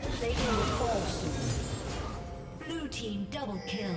Turret plating will fall soon. Blue team double kill.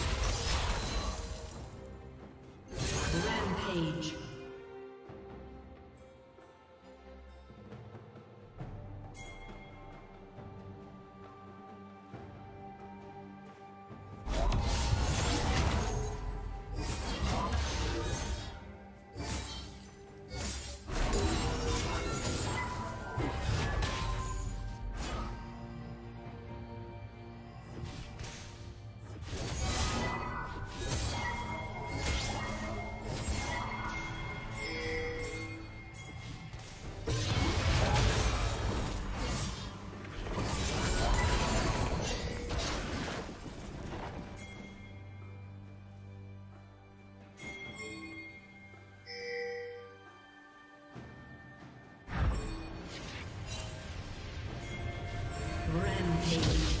Rampage.